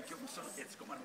aqui, you, Mr. Yates. Come on.